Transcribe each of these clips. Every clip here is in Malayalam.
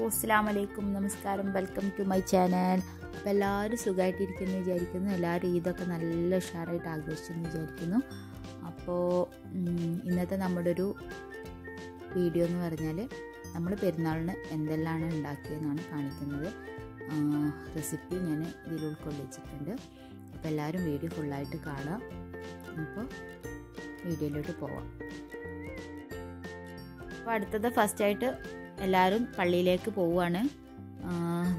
അസ്സാം വലൈക്കും നമസ്കാരം. Welcome to my channel. അപ്പോൾ എല്ലാവരും സുഖമായിട്ടിരിക്കുന്നു വിചാരിക്കുന്നു. എല്ലാവരും ഈദൊക്കെ നല്ല ഉഷാറായിട്ട് ആഘോഷിച്ചെന്ന് വിചാരിക്കുന്നു. അപ്പോൾ ഇന്നത്തെ നമ്മുടെ ഒരു വീഡിയോ എന്ന് പറഞ്ഞാൽ നമ്മൾ പെരുന്നാളിന് എന്തെല്ലാമാണ് ഉണ്ടാക്കിയതെന്നാണ് കാണിക്കുന്നത്. റെസിപ്പി ഞാൻ ഇതിൽ ഉൾക്കൊള്ളിച്ചിട്ടുണ്ട്. അപ്പോൾ എല്ലാവരും വീഡിയോ ഫുള്ളായിട്ട് കാണാം. അപ്പോൾ വീഡിയോയിലോട്ട് പോവാം. അപ്പോൾ അടുത്തത് ഫസ്റ്റായിട്ട് എല്ലാവരും പള്ളിയിലേക്ക് പോവുകയാണ്.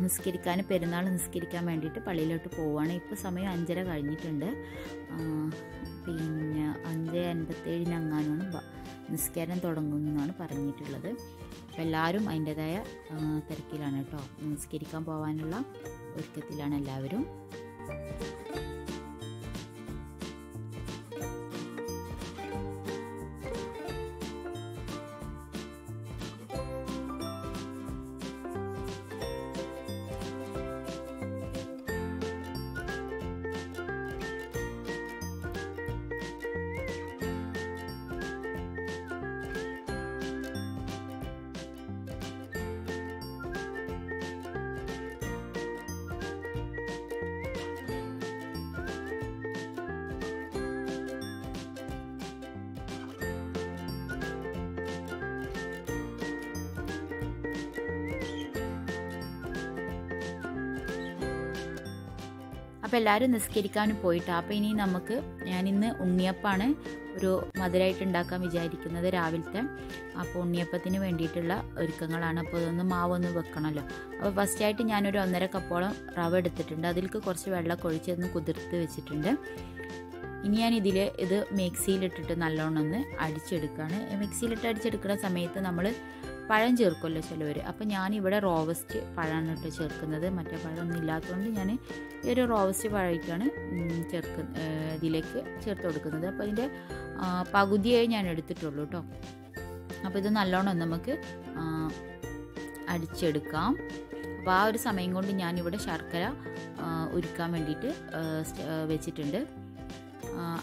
നിസ്കരിക്കാൻ പെരുന്നാൾ നിസ്കരിക്കാൻ വേണ്ടിയിട്ട് പള്ളിയിലോട്ട് പോവുകയാണ്. ഇപ്പോൾ സമയം അഞ്ചര കഴിഞ്ഞിട്ടുണ്ട്. പിന്നെ അഞ്ച് അൻപത്തേഴിനങ്ങാനാണ് ബ- നിസ്കാരം തുടങ്ങുമെന്നാണ് പറഞ്ഞിട്ടുള്ളത്. അപ്പോൾ എല്ലാവരും അതിന്റെതായ തിരക്കിലാണ് കേട്ടോ. നിസ്കരിക്കാൻ പോകാനുള്ള ഒരുക്കത്തിലാണ് എല്ലാവരും. അപ്പോൾ എല്ലാവരും നിസ്കരിക്കാനും പോയിട്ട്. അപ്പോൾ ഇനി നമുക്ക് ഞാൻ ഇന്ന് ഉണ്ണിയപ്പാണ് ഒരു മധുരമായിട്ട് ഉണ്ടാക്കാൻ വിചാരിക്കുന്നത് രാവിലത്തെ. അപ്പോൾ ഉണ്ണിയപ്പത്തിന് വേണ്ടിയിട്ടുള്ള ഒരുക്കങ്ങളാണ്. അപ്പോൾ ഇതൊന്ന് മാവൊന്ന് വെക്കണമല്ലോ അപ്പോൾ ഫസ്റ്റായിട്ട് ഞാനൊരു ഒന്നര കപ്പോളം റവ എടുത്തിട്ടുണ്ട്. അതിലേക്ക് കുറച്ച് വെള്ളം ഒഴിച്ചൊന്ന് കുതിർത്ത് വെച്ചിട്ടുണ്ട്. ഇനി ഞാൻ ഇതിൽ ഇത് മിക്സിയിലിട്ടിട്ട് നല്ലോണം ഒന്ന് അടിച്ചെടുക്കുകയാണ് മിക്സിയിലിട്ട് അടിച്ചെടുക്കുന്ന സമയത്ത് നമ്മൾ പഴം ചേർക്കുമല്ലോ ചിലവർ അപ്പോൾ ഞാനിവിടെ റോവസ്റ്റ് പഴമാണ് കേട്ടോ ചേർക്കുന്നത്. മറ്റേ പഴമൊന്നും ഇല്ലാത്തതുകൊണ്ട് ഞാൻ ഈ ഒരു റോവസ്റ്റ് പഴയ്ക്കാണ് ചേർക്ക് ഇതിലേക്ക് ചേർത്ത് കൊടുക്കുന്നത്. അപ്പോൾ അതിന്റെ പകുതിയായി ഞാൻ എടുത്തിട്ടുള്ളൂ കേട്ടോ അപ്പോൾ ഇത് നല്ലോണം നമുക്ക് അടിച്ചെടുക്കാം. അപ്പോൾ ആ ഒരു സമയം കൊണ്ട് ഞാനിവിടെ ശർക്കര ഉരുക്കാൻ വേണ്ടിയിട്ട് വെച്ചിട്ടുണ്ട്.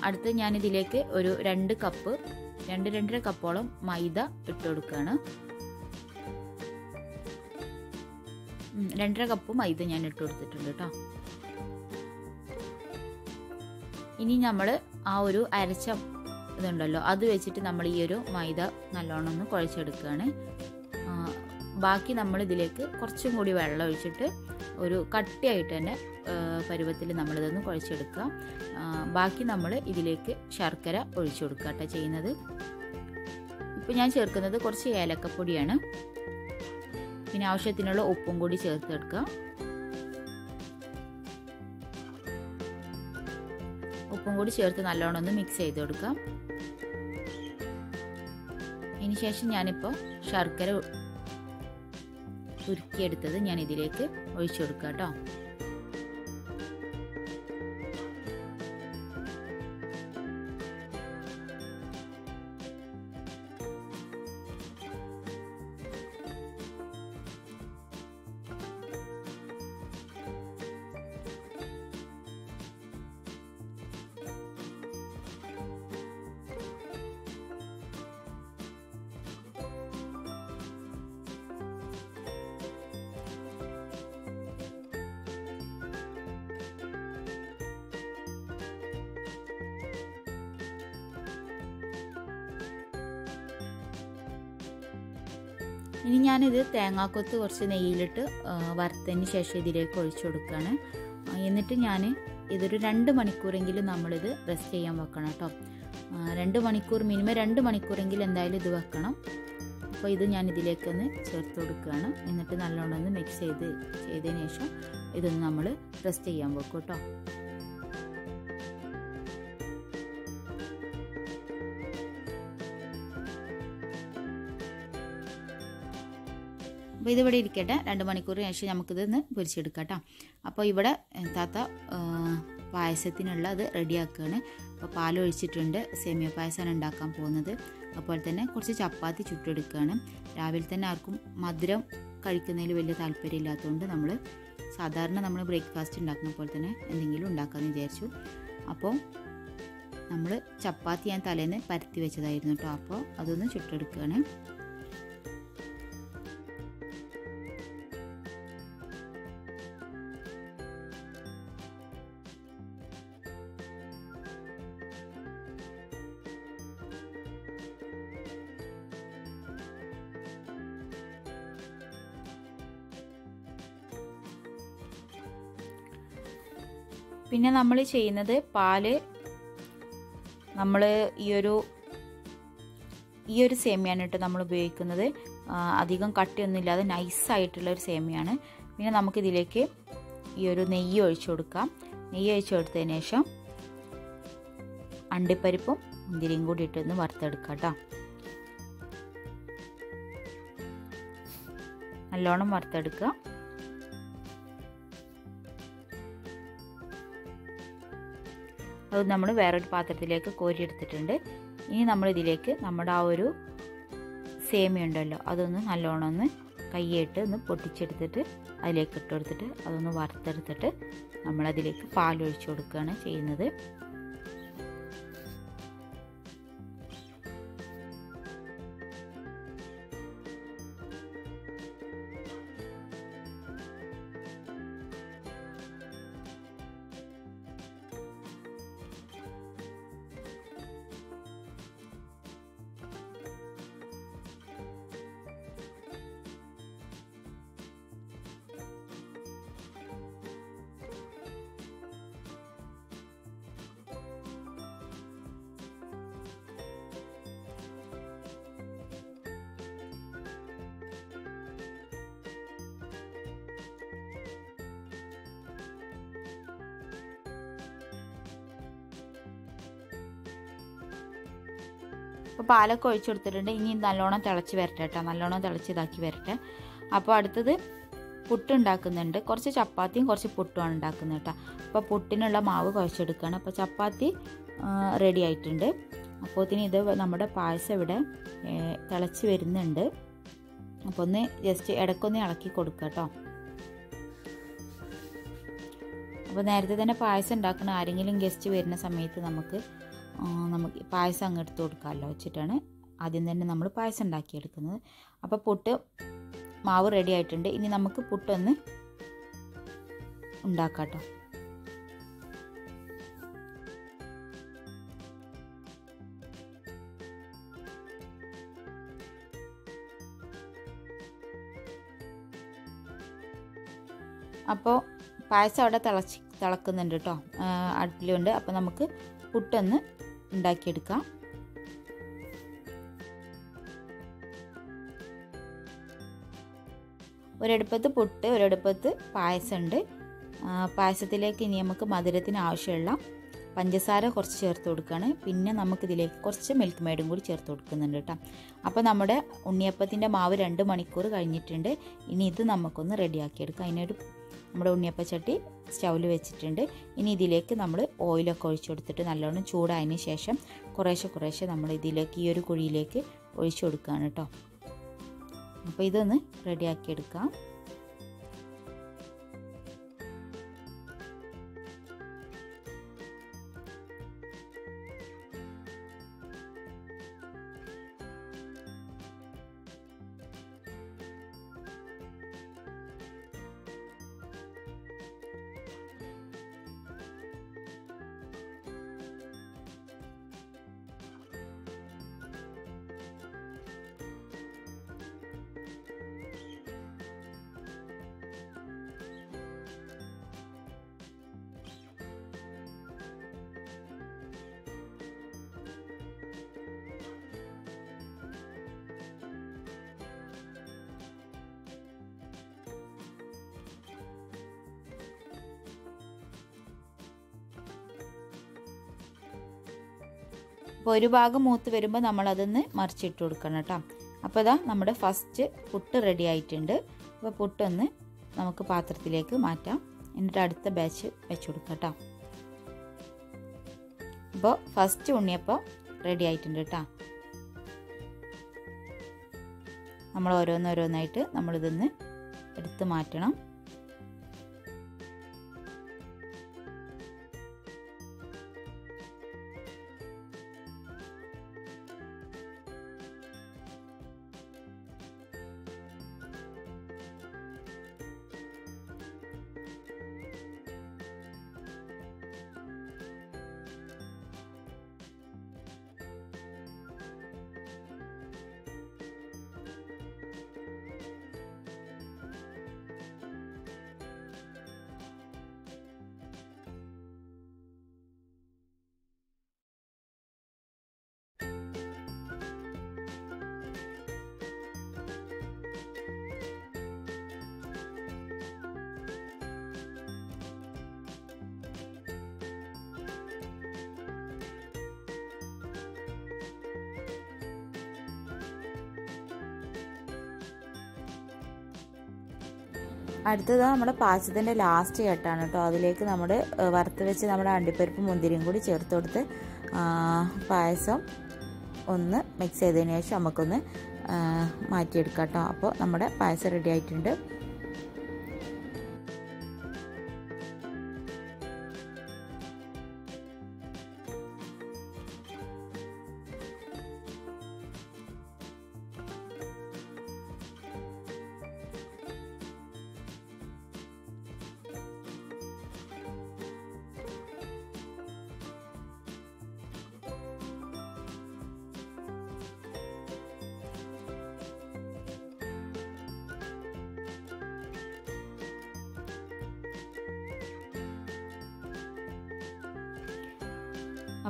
അടുത്ത് ഞാനിതിലേക്ക് ഒരു രണ്ട് കപ്പ് രണ്ട് രണ്ടര കപ്പോളം മൈദ ഇട്ട് കൊടുക്കുകയാണ് രണ്ടര കപ്പ് മൈദ ഞാൻ ഇട്ട് കൊടുത്തിട്ടുണ്ട് കേട്ടോ. ഇനി നമ്മൾ ആ ഒരു അരച്ച ഇതുണ്ടല്ലോ അത് വെച്ചിട്ട് നമ്മൾ ഈ ഒരു മൈദ നല്ലോണം ഒന്ന് കുഴച്ചെടുക്കുകയാണ്. ബാക്കി നമ്മൾ ഇതിലേക്ക് കുറച്ചും കൂടി വെള്ളം ഒഴിച്ചിട്ട് ഒരു കട്ടിയായിട്ട് തന്നെ പരുവത്തിൽ നമ്മളിതൊന്ന് കുഴച്ചെടുക്കുക. ബാക്കി നമ്മൾ ഇതിലേക്ക് ശർക്കര ഒഴിച്ചു കൊടുക്കുക കേട്ടോ ചെയ്യുന്നത്. ഇപ്പോൾ ഞാൻ ചേർക്കുന്നത് കുറച്ച് ഏലക്കപ്പൊടിയാണ്. പിന്നെ ആവശ്യത്തിനുള്ള ഉപ്പും കൂടി ചേർത്തെടുക്കുക ഉപ്പും കൂടി ചേർത്ത് നല്ലോണം ഒന്ന് മിക്സ് ചെയ്ത് കൊടുക്കാം. അതിന് ശേഷം ഞാനിപ്പോൾ ശർക്കര ഉരുക്കിയെടുത്തത് ഞാൻ ഇതിലേക്ക് ഒഴിച്ചു കൊടുക്കാം കേട്ടോ. ഇനി ഞാനിത് തേങ്ങാക്കൊത്ത് കുറച്ച് നെയ്യിലിട്ട് വറുത്തതിന് ശേഷം ഇതിലേക്ക് ഒഴിച്ചു കൊടുക്കുകയാണ്. എന്നിട്ട് ഞാൻ ഇതൊരു രണ്ട് മണിക്കൂറെങ്കിലും നമ്മളിത് റെസ്റ്റ് ചെയ്യാൻ വെക്കണം കേട്ടോ. രണ്ട് മണിക്കൂർ മിനിമം രണ്ട് മണിക്കൂറെങ്കിലും എന്തായാലും ഇത് വെക്കണം. അപ്പോൾ ഇത് ഞാൻ ഇതിലേക്കൊന്ന് ചേർത്ത് കൊടുക്കുകയാണ്. എന്നിട്ട് നല്ലോണം ഒന്ന് മിക്സ് ചെയ്ത് ചെയ്തതിന് ശേഷം ഇതൊന്ന് നമ്മൾ റെസ്റ്റ് ചെയ്യാൻ വെക്കും കേട്ടോ. അപ്പോൾ ഇതിവിടെ ഇരിക്കട്ടെ. രണ്ട് മണിക്കൂർ ശേഷം നമുക്കിതൊന്ന് പൊരിച്ചെടുക്കാം കേട്ടോ അപ്പോൾ ഇവിടെ താത്ത പായസത്തിനുള്ള അത് റെഡിയാക്കുകയാണ് അപ്പോൾ പാലൊഴിച്ചിട്ടുണ്ട്. സേമിയ പായസമാണ് ഉണ്ടാക്കാൻ പോകുന്നത്. അതുപോലെ തന്നെ കുറച്ച് ചപ്പാത്തി ചുട്ടെടുക്കുകയാണ് രാവിലെ തന്നെ ആർക്കും മധുരം കഴിക്കുന്നതിൽ വലിയ താല്പര്യമില്ലാത്തതുകൊണ്ട് നമ്മൾ സാധാരണ നമ്മൾ ബ്രേക്ക്ഫാസ്റ്റ് ഉണ്ടാക്കുന്ന പോലെ തന്നെ എന്തെങ്കിലും ഉണ്ടാക്കാമെന്ന് വിചാരിച്ചു. അപ്പോൾ നമ്മൾ ചപ്പാത്തി ഞാൻ തലേന്ന് പരത്തി വെച്ചതായിരുന്നു കേട്ടോ. അപ്പോൾ അതൊന്ന് ചുട്ടെടുക്കുകയാണ് പിന്നെ നമ്മൾ ചെയ്യുന്നത് പാൽ നമ്മൾ ഈ ഒരു ഈ ഒരു സേമിയാണ് കേട്ടോ നമ്മൾ ഉപയോഗിക്കുന്നത്. അധികം കട്ടിയൊന്നുമില്ലാതെ നൈസായിട്ടുള്ള ഒരു സേമിയാണ്. പിന്നെ നമുക്കിതിലേക്ക് ഈ ഒരു നെയ്യ് ഒഴിച്ചു കൊടുക്കാം. നെയ്യ് ഒഴിച്ചു കൊടുത്തതിന് ശേഷം അണ്ടിപ്പരിപ്പും മുന്തിരിയും കൂടി ഇട്ടൊന്ന് വറുത്തെടുക്കാം കേട്ടോ. നല്ലോണം വറുത്തെടുക്കുക. അത് നമ്മൾ വേറൊരു പാത്രത്തിലേക്ക് കോരിയെടുത്തിട്ടുണ്ട്. ഇനി നമ്മളിതിലേക്ക് നമ്മുടെ ആ ഒരു സേമിയ ഉണ്ടല്ലോ അതൊന്ന് നല്ലോണം ഒന്ന് കൈയിട്ട് ഒന്ന് പൊട്ടിച്ചെടുത്തിട്ട് അതിലേക്ക് ഇട്ട് കൊടുത്തിട്ട് അതൊന്ന് വറുത്തെടുത്തിട്ട് നമ്മളതിലേക്ക് പാലൊഴിച്ചു കൊടുക്കുകയാണ് ചെയ്യുന്നത്. അപ്പോൾ പാലൊക്കെ ഒഴിച്ചു കൊടുത്തിട്ടുണ്ട്. ഇനി നല്ലോണം തിളച്ച് വരട്ടെ കേട്ടോ നല്ലോണം തിളച്ച് ഇതാക്കി വരട്ടെ. അപ്പോൾ അടുത്തത് പുട്ട് ഉണ്ടാക്കുന്നുണ്ട്. കുറച്ച് ചപ്പാത്തിയും കുറച്ച് പുട്ടുമാണ് ഉണ്ടാക്കുന്നത് കേട്ടോ അപ്പോൾ പുട്ടിനുള്ള മാവ് കുഴച്ചെടുക്കുകയാണ് അപ്പോൾ ചപ്പാത്തി റെഡി ആയിട്ടുണ്ട്. അപ്പോൾ ഇതിന് ഇത് നമ്മുടെ പായസം ഇവിടെ തിളച്ച് വരുന്നുണ്ട്. അപ്പോൾ ഒന്ന് ജസ്റ്റ് ഇടയ്ക്കൊന്ന് ഇളക്കി കൊടുക്കുക കേട്ടോ അപ്പോൾ നേരത്തെ തന്നെ പായസം ഉണ്ടാക്കണം ആരെങ്കിലും ഗസ്റ്റ് വരുന്ന സമയത്ത് നമുക്ക് നമുക്ക് പായസം അങ്ങ് എടുത്ത് കൊടുക്കാമല്ലോ വെച്ചിട്ടാണ് ആദ്യം തന്നെ നമ്മൾ പായസം ഉണ്ടാക്കിയെടുക്കുന്നത്. അപ്പോൾ പുട്ട് മാവ് റെഡി ആയിട്ടുണ്ട്. ഇനി നമുക്ക് പുട്ടൊന്ന് ഉണ്ടാക്കാം കേട്ടോ അപ്പോൾ പായസം അവിടെ തിളച്ച് തിളക്കുന്നുണ്ട് കേട്ടോ അടുപ്പിലുണ്ട്. അപ്പോൾ നമുക്ക് പുട്ടൊന്ന് ഉണ്ടാക്കിയെടുക്കാം. ഒരടുപ്പത്ത് പുട്ട് ഒരടുപ്പത്ത് പായസമുണ്ട്. പായസത്തിലേക്ക് ഇനി നമുക്ക് മധുരത്തിന് ആവശ്യമുള്ള പഞ്ചസാര കുറച്ച് ചേർത്ത് കൊടുക്കുകയാണ്. പിന്നെ നമുക്കിതിലേക്ക് കുറച്ച് മിൽക്ക് മെയ്ഡും കൂടി ചേർത്ത് കൊടുക്കുന്നുണ്ട് കേട്ടോ. അപ്പോൾ നമ്മുടെ ഉണ്ണിയപ്പത്തിന്റെ മാവ് രണ്ട് മണിക്കൂർ കഴിഞ്ഞിട്ടുണ്ട്. ഇനി ഇത് നമുക്കൊന്ന് റെഡിയാക്കിയെടുക്കാം അതിനൊരു നമ്മുടെ ഉണ്ണിയപ്പച്ചട്ടി സ്റ്റൗവിൽ വെച്ചിട്ടുണ്ട്. ഇനി ഇതിലേക്ക് നമ്മൾ ഓയിലൊക്കെ ഒഴിച്ചു കൊടുത്തിട്ട് നല്ലോണം ചൂടായതിന് ശേഷം കുറേശ്ശെ കുറേശ്ശെ നമ്മൾ ഇതിലേക്ക് ഈ ഒരു കുഴിയിലേക്ക് ഒഴിച്ചു കൊടുക്കുകയാണ് കേട്ടോ. അപ്പോൾ ഇതൊന്ന് റെഡിയാക്കി എടുക്കാം അപ്പോൾ ഒരു ഭാഗം മൂത്ത് വരുമ്പോൾ നമ്മളതൊന്ന് മറിച്ചിട്ട് കൊടുക്കണം കേട്ടോ. അപ്പോൾ ഇതാ നമ്മുടെ ഫസ്റ്റ് പുട്ട് റെഡി ആയിട്ടുണ്ട്. അപ്പോൾ പുട്ടൊന്ന് നമുക്ക് പാത്രത്തിലേക്ക് മാറ്റാം. എന്നിട്ട് അടുത്ത ബാച്ച് വെച്ച് കൊടുക്കാം കേട്ടോ. അപ്പോൾ ഫസ്റ്റ് ഉണ്ണിയപ്പം റെഡി ആയിട്ടുണ്ട് കേട്ടോ. നമ്മൾ ഓരോന്നോരോന്നായിട്ട് നമ്മളിതൊന്ന് എടുത്ത് മാറ്റണം. അടുത്തത് നമ്മുടെ പാചകത്തിന്റെ ലാസ്റ്റ് ഘട്ടമാണ് കേട്ടോ. അതിലേക്ക് നമ്മൾ വറുത്ത് വെച്ച് നമ്മുടെ അണ്ടിപ്പരിപ്പ് മുന്തിരിയും കൂടി ചേർത്ത് കൊടുത്ത് പായസം ഒന്ന് മിക്സ് ചെയ്തതിന് ശേഷം നമുക്കൊന്ന് മാറ്റിയെടുക്കാം കേട്ടോ. അപ്പോൾ നമ്മുടെ പായസം റെഡി ആയിട്ടുണ്ട്.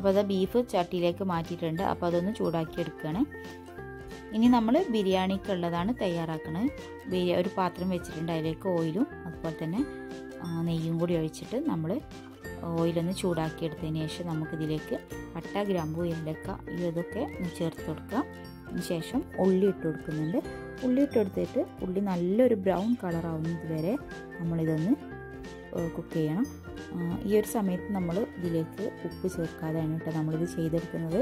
അപ്പോൾ അത് ബീഫ് ചട്ടിയിലേക്ക് മാറ്റിയിട്ടുണ്ട്. അപ്പോൾ അതൊന്ന് ചൂടാക്കി എടുക്കുകയാണ് ഇനി നമ്മൾ ബിരിയാണിക്കുള്ളതാണ് തയ്യാറാക്കുന്നത് ഒരു പാത്രം വെച്ചിട്ടുണ്ട് അതിലേക്ക് ഓയിലും അതുപോലെ തന്നെ നെയ്യും കൂടി ഒഴിച്ചിട്ട് നമ്മൾ ഓയിലൊന്ന് ചൂടാക്കിയെടുത്തതിന് ശേഷം നമുക്കിതിലേക്ക് പട്ട ഗ്രാമ്പൂ ഏലക്ക ഇതൊക്കെ ചേർത്ത് കൊടുക്കാം. ശേഷം ഉള്ളി ഇട്ട് കൊടുക്കുന്നുണ്ട്. ഉള്ളി ഇട്ട് കൊടുത്തിട്ട് ഉള്ളി നല്ലൊരു ബ്രൗൺ കളർ ആവുന്നത് വരെ നമ്മളിതൊന്ന് കുക്ക് ചെയ്യണം. ഈ ഒരു സമയത്ത് നമ്മൾ ഇതിലേക്ക് ഉപ്പ് ചേർക്കാതെയാണ് കേട്ടോ നമ്മളിത് ചെയ്തെടുക്കുന്നത്.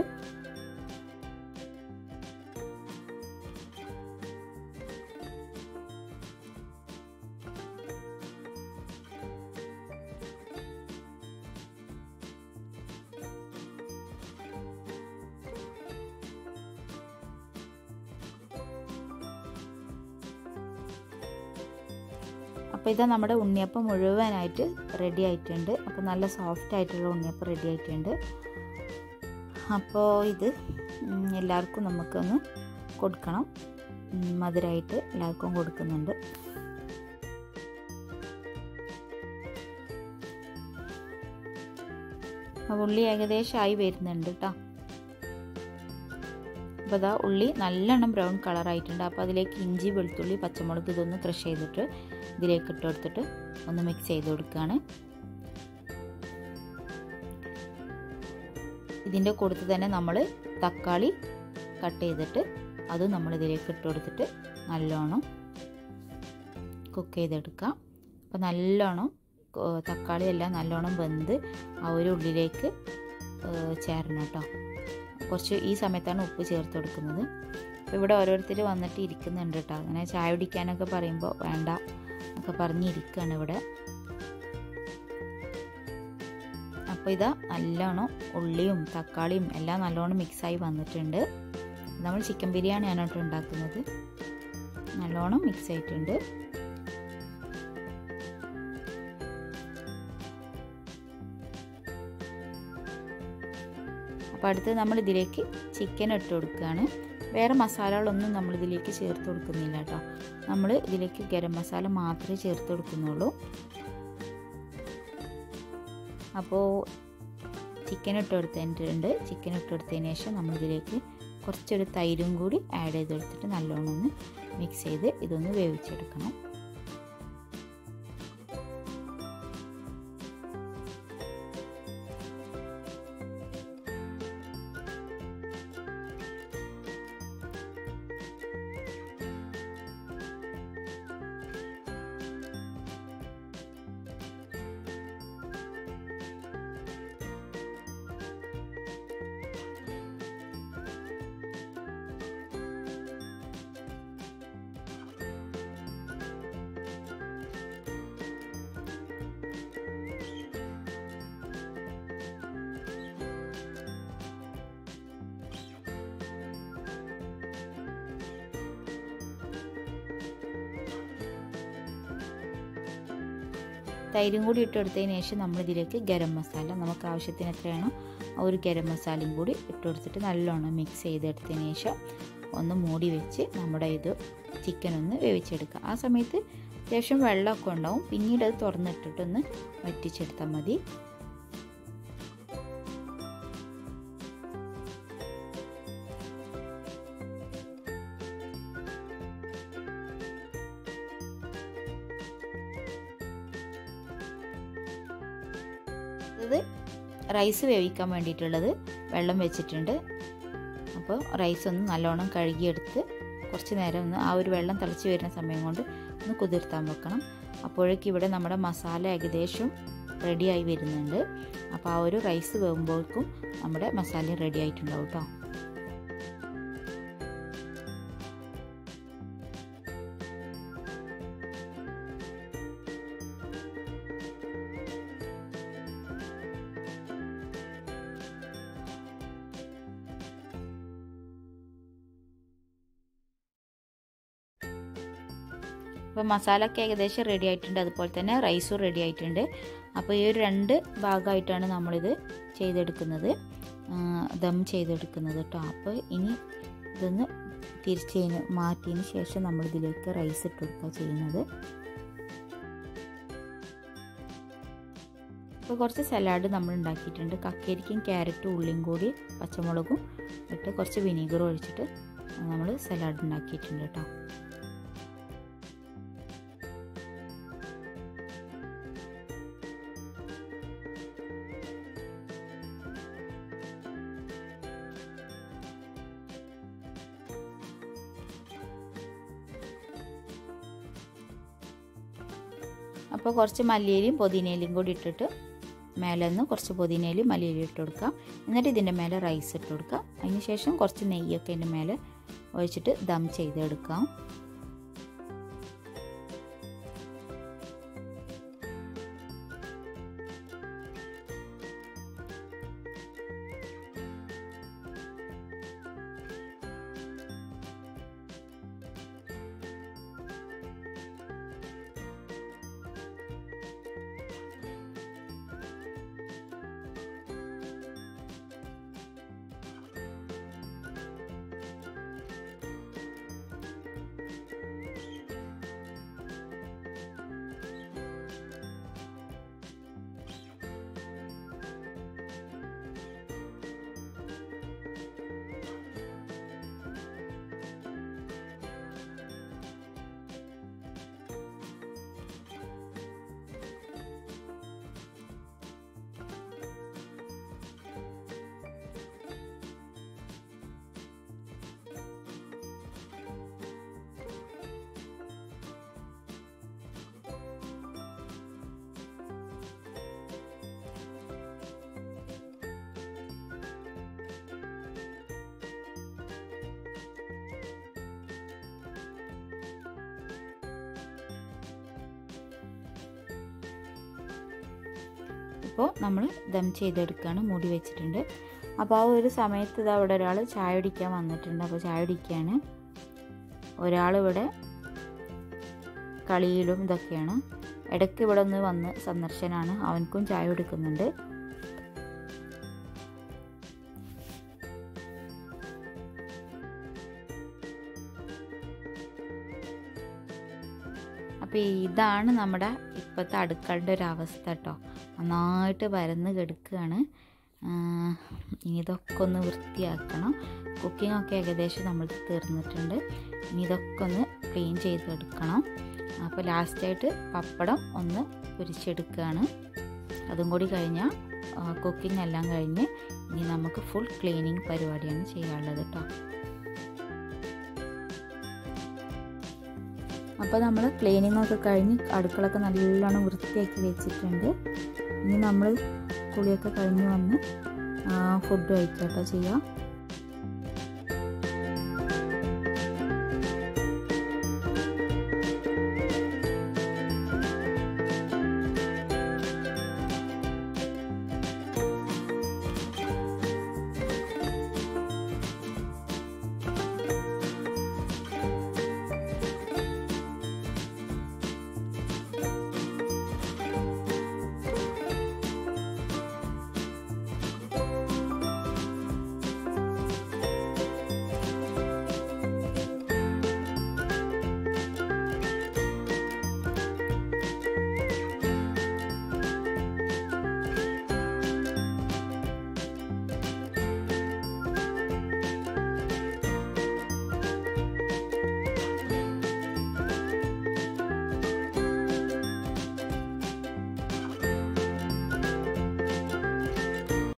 അപ്പോൾ ഇതാ നമ്മുടെ ഉണ്ണിയപ്പം മുഴുവനായിട്ട് റെഡി ആയിട്ടുണ്ട്. അപ്പോൾ നല്ല സോഫ്റ്റ് ആയിട്ടുള്ള ഉണ്ണിയപ്പം റെഡി ആയിട്ടുണ്ട്. അപ്പോൾ ഇത് എല്ലാവർക്കും നമുക്കൊന്ന് കൊടുക്കണം. മധുരമായിട്ട് എല്ലാവർക്കും കൊടുക്കുന്നുണ്ട്. ഉള്ളി ഏകദേശമായി വരുന്നുണ്ട് കേട്ടോ അപ്പോൾ ഇതാ ഉള്ളി നല്ലോണം ബ്രൗൺ കളറായിട്ടുണ്ട് അപ്പോൾ അതിലേക്ക് ഇഞ്ചി വെളുത്തുള്ളി പച്ചമുളക് ഇതൊന്ന് ക്രഷ് ചെയ്തിട്ട് ഇതിലേക്ക് ഇട്ട് കൊടുത്തിട്ട് ഒന്ന് മിക്സ് ചെയ്ത് കൊടുക്കുകയാണ്. ഇതിന്റെ കൂട്ടത്തിൽ തന്നെ നമ്മൾ തക്കാളി കട്ട് ചെയ്തിട്ട് അത് നമ്മൾ ഇതിലേക്ക് ഇട്ട് കൊടുത്തിട്ട് നല്ലോണം കുക്ക് ചെയ്തെടുക്കാം. അപ്പോൾ നല്ലോണം തക്കാളി എല്ലാം നല്ലോണം വെന്ത് ആ ഒരു ഉള്ളിലേക്ക് ചേരണം കേട്ടോ. കുറച്ച് ഈ സമയത്താണ് ഉപ്പ് ചേർത്ത് കൊടുക്കുന്നത്. അപ്പോൾ ഇവിടെ ഓരോരുത്തർ വന്നിട്ട് ഇരിക്കുന്നുണ്ട് കേട്ടോ. അങ്ങനെ ചായ കുടിക്കാനൊക്കെ പറയുമ്പോൾ വേണ്ട. ഒക്കെ പറഞ്ഞിരിക്കുകയാണ് ഇവിടെ. അപ്പോൾ ഇതാ നല്ലോണം ഉള്ളിയും തക്കാളിയും എല്ലാം നല്ലോണം മിക്സായി വന്നിട്ടുണ്ട്. നമ്മൾ ചിക്കൻ ബിരിയാണിയാണ് കേട്ടോ ഉണ്ടാക്കുന്നത്. നല്ലോണം മിക്സ് ആയിട്ടുണ്ട്. അപ്പോൾ അടുത്ത് നമ്മൾ ഇതിലേക്ക് ചിക്കൻ ഇട്ട് കൊടുക്കുകയാണ്. വേറെ മസാലകളൊന്നും നമ്മൾ ഇതിലേക്ക് ചേർത്ത് കൊടുക്കുന്നില്ല കേട്ടോ. നമ്മൾ ഇതിലേക്ക് ഗരം മസാല മാത്രമേ ചേർത്ത് കൊടുക്കുന്നുള്ളൂ. അപ്പോൾ ചിക്കൻ ഇട്ട് കൊടുത്തിട്ടുണ്ട് ചിക്കൻ ഇട്ട് കൊടുത്തതിന് ശേഷം നമ്മളിതിലേക്ക് കുറച്ചൊരു തൈരും കൂടി ആഡ് ചെയ്ത് കൊടുത്തിട്ട് നല്ലോണം ഒന്ന് മിക്സ് ചെയ്ത് ഇതൊന്ന് വേവിച്ചെടുക്കണം. തൈരും കൂടി ഇട്ട് കൊടുത്തതിന് ശേഷം നമ്മളിതിലേക്ക് ഗരം മസാല നമുക്ക് ആവശ്യത്തിന് എത്രയാണോ ആ ഒരു ഗരം മസാലയും കൂടി ഇട്ട് കൊടുത്തിട്ട് നല്ലോണം മിക്സ് ചെയ്തെടുത്തതിന് ശേഷം ഒന്ന് മൂടി വെച്ച് നമ്മുടെ ഇത് ചിക്കൻ ഒന്ന് വേവിച്ചെടുക്കുക. ആ സമയത്ത് അത്യാവശ്യം വെള്ളമൊക്കെ ഉണ്ടാവും. പിന്നീട് അത് തുറന്നിട്ടിട്ടൊന്ന് വറ്റിച്ചെടുത്താൽ മതി. ഇത് റൈസ് വേവിക്കാൻ വേണ്ടിയിട്ടുള്ളത് വെള്ളം വെച്ചിട്ടുണ്ട്. അപ്പോൾ റൈസ് ഒന്ന് നല്ലോണം കഴുകിയെടുത്ത് കുറച്ച് നേരം ഒന്ന് ആ ഒരു വെള്ളം തിളച്ച് വരുന്ന സമയം കൊണ്ട് ഒന്ന് കുതിർത്താൻ വെക്കണം. അപ്പോഴേക്കും ഇവിടെ നമ്മുടെ മസാല ഏകദേശം റെഡിയായി വരുന്നുണ്ട്. അപ്പോൾ ആ ഒരു റൈസ് വേകുമ്പോഴേക്കും നമ്മുടെ മസാല റെഡി ആയിട്ടുണ്ടാവും കേട്ടോ അപ്പോൾ മസാല ഒക്കെ ഏകദേശം റെഡി ആയിട്ടുണ്ട്. അതുപോലെ തന്നെ റൈസും റെഡി ആയിട്ടുണ്ട്. അപ്പോൾ ഈ ഒരു രണ്ട് ഭാഗമായിട്ടാണ് നമ്മളിത് ചെയ്തെടുക്കുന്നത്. ദം ചെയ്തെടുക്കുന്നത് കേട്ടോ അപ്പോൾ ഇനി ഇതൊന്ന് തിരിച്ച് മാറ്റിയതിന് ശേഷം നമ്മളിതിലേക്ക് റൈസ് ഇട്ട് കൊടുക്കുക ചെയ്യുന്നത്. അപ്പോൾ കുറച്ച് സലാഡ് നമ്മൾ ഉണ്ടാക്കിയിട്ടുണ്ട്. കക്കരിക്കും ക്യാരറ്റും ഉള്ളിയും കൂടി പച്ചമുളകും ഇട്ട് കുറച്ച് വിനീഗർ ഒഴിച്ചിട്ട് നമ്മൾ സലാഡ് ഉണ്ടാക്കിയിട്ടുണ്ട് കേട്ടോ അപ്പോൾ കുറച്ച് മല്ലിയിലയും പുതിനയിലയും കൂടി ഇട്ടിട്ട് മേലെ നിന്ന് കുറച്ച് പുതിനയിലും മല്ലിയിലും ഇട്ട് കൊടുക്കാം. എന്നിട്ട് ഇതിന്റെ മേലെ റൈസ് ഇട്ട് കൊടുക്കാം. അതിന് ശേഷം കുറച്ച് നെയ്യൊക്കെ ഇതിന്റെ മേലെ ഒഴിച്ചിട്ട് ദം ചെയ്തെടുക്കാം. ഇപ്പോൾ നമ്മൾ ദം ചെയ്തെടുക്കുകയാണ് മൂടി വെച്ചിട്ടുണ്ട്. അപ്പോൾ ആ ഒരു സമയത്ത് ഇത് അവിടെ ഒരാൾ ചായ കുടിക്കാൻ വന്നിട്ടുണ്ട്. അപ്പോൾ ചായ കുടിക്കുകയാണ് ഒരാളിവിടെ കളിയിലും ഇതൊക്കെയാണ്. ഇടയ്ക്ക് ഇവിടെ ഒന്ന് വന്ന് സന്ദർശനമാണ് അവനക്കും ചായ കൊടുക്കുന്നുണ്ട്. അപ്പോൾ ഇതാണ് നമ്മുടെ ഇപ്പോഴത്തെ അടുക്കളുടെ ഒരു അവസ്ഥ കേട്ടോ. നന്നായിട്ട് പരന്ന് കിടക്കുകയാണ് ഇനി ഇതൊക്കെ ഒന്ന് വൃത്തിയാക്കണം. കുക്കിംഗ് ഒക്കെ ഏകദേശം നമ്മൾ തീർന്നിട്ടുണ്ട്. ഇനി ഇതൊക്കെ ഒന്ന് ക്ലീൻ ചെയ്തെടുക്കണം. അപ്പോൾ ലാസ്റ്റായിട്ട് പപ്പടം ഒന്ന് പൊരിച്ചെടുക്കുകയാണ് അതും കൂടി കഴിഞ്ഞാൽ കുക്കിംഗ് എല്ലാം കഴിഞ്ഞ് ഇനി നമുക്ക് ഫുൾ ക്ലീനിങ് പരിപാടിയാണ് ചെയ്യാനുള്ളത് കേട്ടോ അപ്പോൾ നമ്മൾ ക്ലീനിങ് ഒക്കെ കഴിഞ്ഞ് അടുക്കളൊക്കെ നല്ലോണം വൃത്തിയാക്കി വെച്ചിട്ടുണ്ട്. ഇനി നമ്മൾ കുളിയൊക്കെ കഴിഞ്ഞ് വന്ന് ഫുഡ് കഴിക്കുക കേട്ടോ ചെയ്യുക